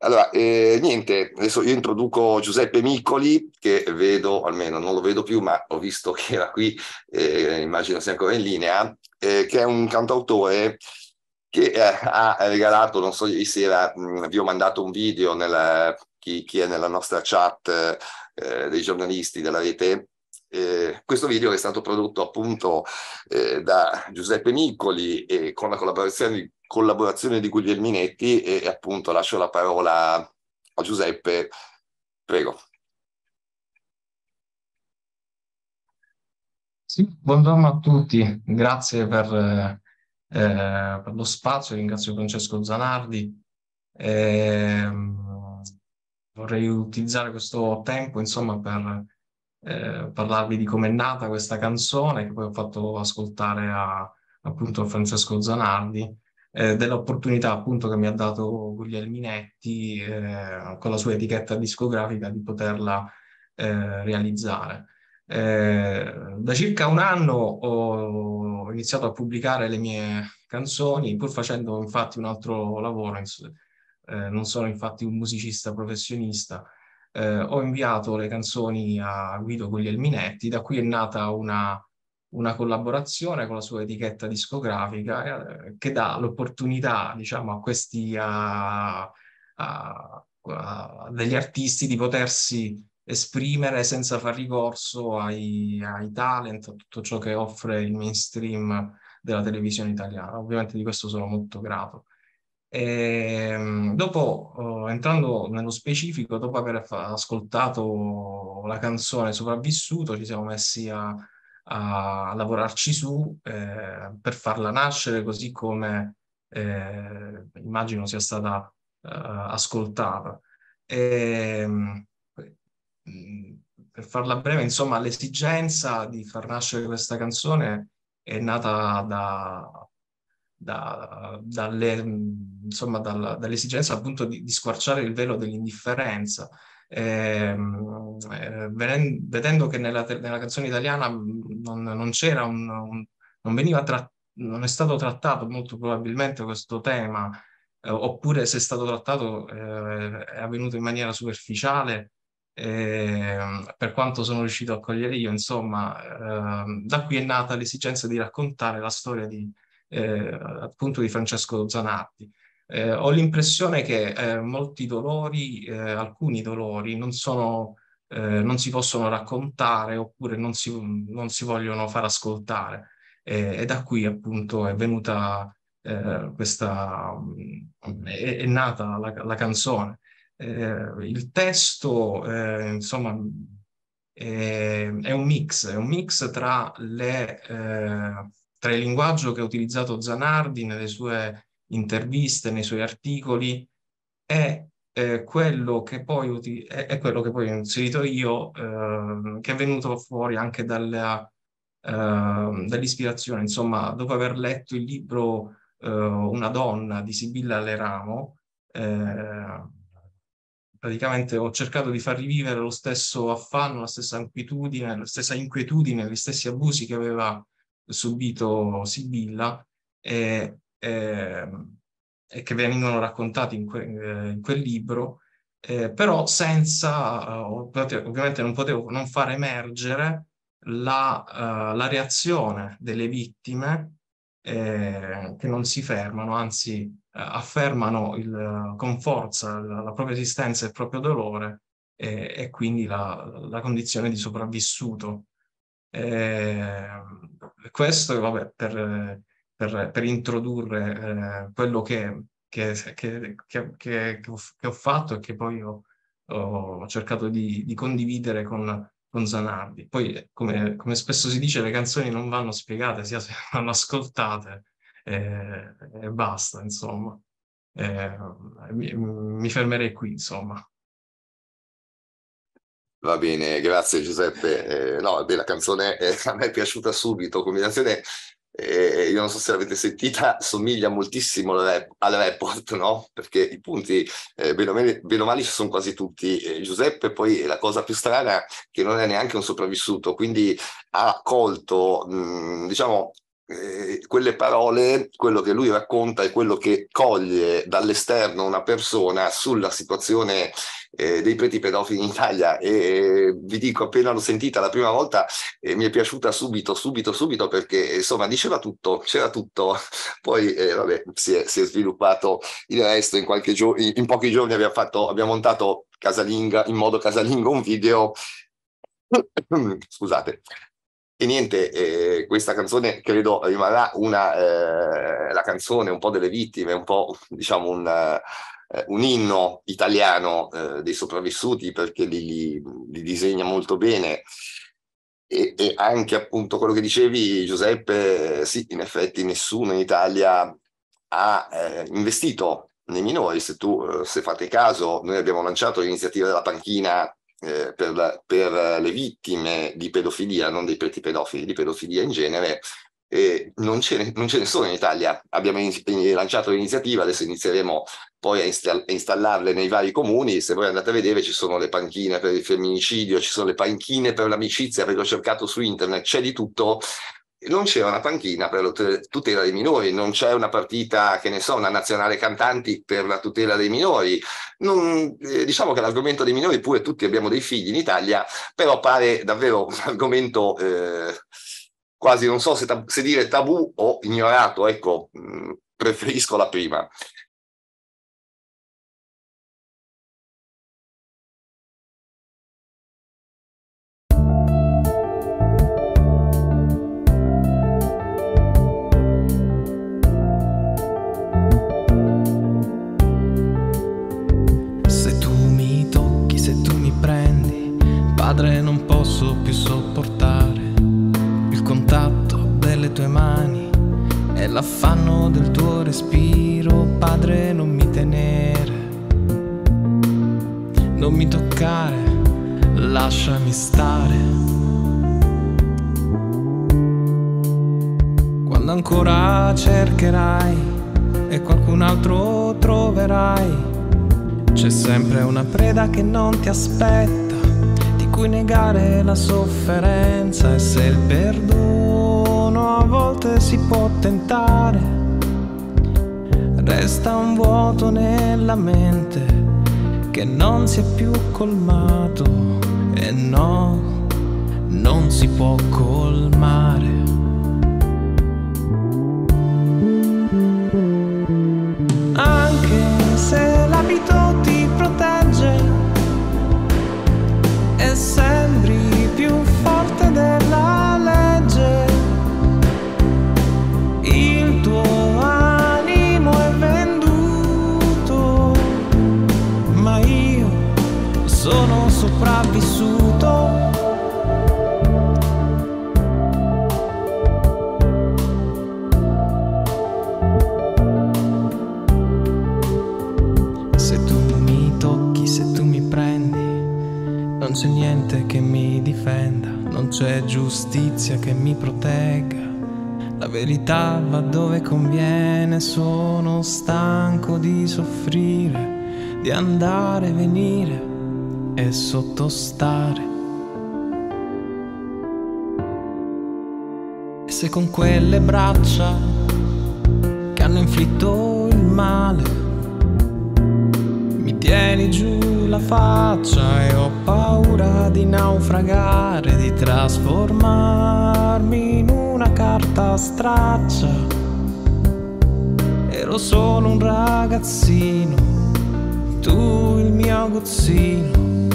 Allora, eh, niente, adesso io introduco Giuseppe Miccoli, che vedo, almeno non lo vedo più, ma ho visto che era qui, eh, immagino sia ancora in linea, eh, che è un cantautore che eh, ha regalato, non so, ieri sera mh, vi ho mandato un video, nella, chi, chi, è nella nostra chat eh, dei giornalisti della rete, eh, questo video è stato prodotto appunto eh, da Giuseppe Miccoli e con la collaborazione di collaborazione di Guglielminetti e appunto lascio la parola a Giuseppe. Prego. Sì, buongiorno a tutti, grazie per, eh, per lo spazio, ringrazio Francesco Zanardi. Eh, vorrei utilizzare questo tempo insomma per eh, parlarvi di come è nata questa canzone che poi ho fatto ascoltare a appunto a Francesco Zanardi eh, dell'opportunità appunto che mi ha dato Guglielminetti eh, con la sua etichetta discografica di poterla eh, realizzare. Eh, da circa un anno ho iniziato a pubblicare le mie canzoni, pur facendo infatti un altro lavoro, eh, non sono infatti un musicista professionista, eh, ho inviato le canzoni a Guido Guglielminetti, da qui è nata una una collaborazione con la sua etichetta discografica eh, che dà l'opportunità, diciamo, a questi a, a, a degli artisti di potersi esprimere senza far ricorso ai, ai, talent, a tutto ciò che offre il mainstream della televisione italiana. Ovviamente di questo sono molto grato. E, ehm, dopo, eh, entrando nello specifico, dopo aver ascoltato la canzone Sopravvissuto, ci siamo messi a a lavorarci su eh, per farla nascere così come eh, immagino sia stata eh, ascoltata. E, mm, per farla breve, insomma, l'esigenza di far nascere questa canzone è nata da, da, dalle, insomma, dall'esigenza appunto di, di, squarciare il velo dell'indifferenza Ehm, vedendo che nella, nella, canzone italiana non, non c'era un, un, non veniva tra, non è stato trattato molto probabilmente questo tema, eh, oppure se è stato trattato eh, è avvenuto in maniera superficiale, ehm, per quanto sono riuscito a cogliere io, insomma, ehm, da qui è nata l'esigenza di raccontare la storia di, eh, appunto di Francesco Zanardi. Eh, ho l'impressione che eh, molti dolori, eh, alcuni dolori, non, sono, eh, non, si possono raccontare oppure non si, non si vogliono far ascoltare. e da qui appunto è venuta eh, questa, è, è, nata la, la canzone. Eh, il testo, insomma, è, è, un mix, è un mix tra, le, tra il linguaggio che ha utilizzato Zanardi nelle sue interviste, nei suoi articoli, è, eh, quello, che poi, è, è quello che poi ho inserito io, eh, che è venuto fuori anche dalla, eh, dall'ispirazione. Insomma, dopo aver letto il libro eh, Una donna di Sibilla Leramo, eh, praticamente ho cercato di far rivivere lo stesso affanno, la stessa inquietudine, la stessa inquietudine, gli stessi abusi che aveva subito Sibilla e eh, e che vengono raccontati in, que, eh, in quel libro, eh, però senza, uh, ovviamente non potevo non far emergere la, uh, la reazione delle vittime eh, che non si fermano, anzi affermano il, con forza la, la, propria esistenza e il proprio dolore e, e quindi la, la, condizione di sopravvissuto. questo, vabbè, per per, per introdurre eh, quello che, che, che, che, ho, fatto e che poi ho, ho cercato di, di, condividere con, con Zanardi. Poi, come, come, spesso si dice, le canzoni non vanno spiegate, sia se vanno ascoltate eh, e basta, insomma. Eh, mi, mi fermerei qui, insomma. Va bene, grazie Giuseppe. Eh, no, beh, la canzone eh, a me è piaciuta subito, combinazione eh, io non so se l'avete sentita, somiglia moltissimo al, report, no? Perché i punti, eh, bene, o male, bene, o male, ci sono quasi tutti. Eh, Giuseppe poi la cosa più strana che non è neanche un sopravvissuto, quindi ha colto, mh, diciamo, eh, quelle parole, quello che lui racconta è quello che coglie dall'esterno una persona sulla situazione eh, dei preti pedofili in Italia. E eh, vi dico appena l'ho sentita la prima volta eh, mi è piaciuta subito, subito, subito perché insomma diceva tutto, c'era tutto, poi vabbè si è, si è, sviluppato il resto. In, qualche in, in pochi giorni abbiamo, fatto, abbiamo montato casalinga, in modo casalingo un video. Scusate, e niente, eh, questa canzone credo rimarrà una, eh, la canzone un po' delle vittime, un po' diciamo un, eh, un inno italiano eh, dei sopravvissuti perché li, li, disegna molto bene. E, e, anche appunto quello che dicevi Giuseppe, sì, in effetti nessuno in Italia ha eh, investito nei minori, se tu eh, se fate caso, noi abbiamo lanciato l'iniziativa della panchina eh, per, la, per, le vittime di pedofilia, non dei preti pedofili, di pedofilia in genere, e non ce, ne, non ce ne sono in Italia. Abbiamo in, lanciato l'iniziativa, adesso inizieremo poi a, install, a, installarle nei vari comuni. Se voi andate a vedere ci sono le panchine per il femminicidio, ci sono le panchine per l'amicizia, perché ho cercato su internet, c'è di tutto non c'è una panchina per la tutela dei minori, non c'è una partita, che ne so, una nazionale cantanti per la tutela dei minori. Non, eh, diciamo che l'argomento dei minori, pure tutti abbiamo dei figli in Italia, però pare davvero un argomento eh, quasi, non so se, se, dire tabù o ignorato, ecco, mh, mm, preferisco la prima. Padre non posso più sopportare il contatto delle tue mani e l'affanno del tuo respiro, padre non mi tenere, non mi toccare, lasciami stare. Quando ancora cercherai e qualcun altro troverai, c'è sempre una preda che non ti aspetta cui negare la sofferenza e se il perdono a volte si può tentare, resta un vuoto nella mente che non si è più colmato e no, non si può colmare. Sopravvissuto. c'è niente che mi difenda, non c'è giustizia che mi protegga. La verità va dove conviene, sono stanco di soffrire, di andare e venire e sottostare. E se con quelle braccia che hanno inflitto il male tieni giù la faccia e ho paura di naufragare, di trasformarmi in una carta straccia. Ero solo un ragazzino, tu il mio aguzzino,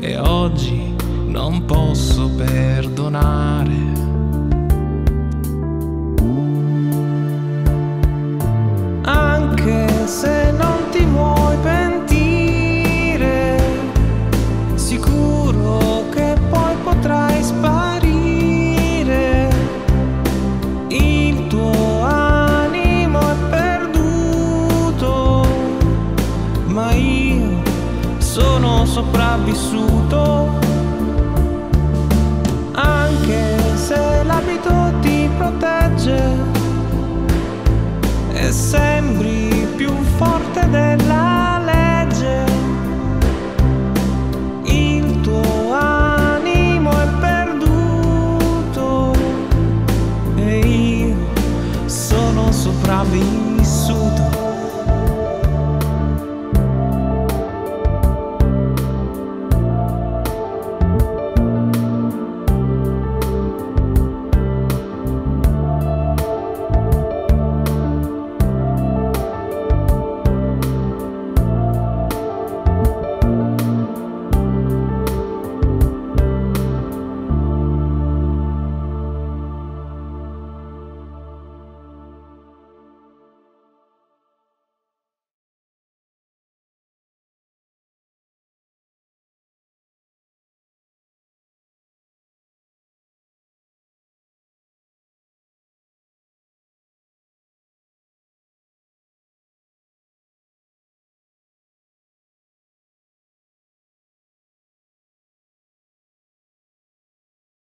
e oggi non posso perdonare. Anche se non ti vuoi pensare potrai sparire. Il tuo animo è perduto, ma io sono sopravvissuto. Anche se l'abito ti protegge e sembri più forte della